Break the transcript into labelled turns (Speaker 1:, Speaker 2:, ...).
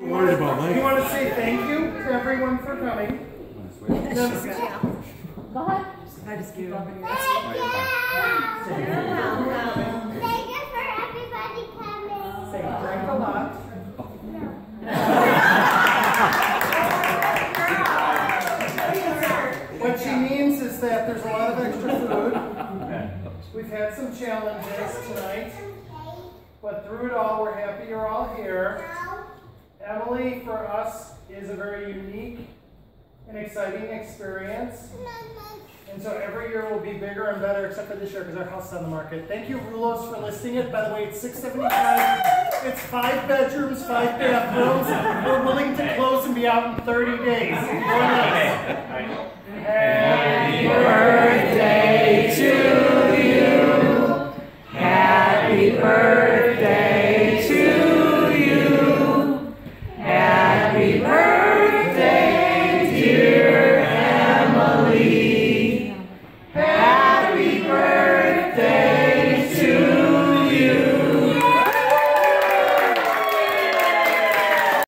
Speaker 1: Worried about
Speaker 2: You want to say thank you to everyone for coming?
Speaker 3: Go ahead.
Speaker 4: I just keep up and
Speaker 5: Thank you for everybody coming.
Speaker 2: Say drink a lot. What she means is that there's a lot of extra food. We've had some challenges tonight, but through it all, we're happy you're all here. Emily, for us, is a very unique and exciting experience. And so every year will be bigger and better, except for this year because our house is on the market. Thank you, Rulos, for listing it. By the way, it's six seventy-five. It's five bedrooms, five bathrooms. We're willing to close and be out in thirty days.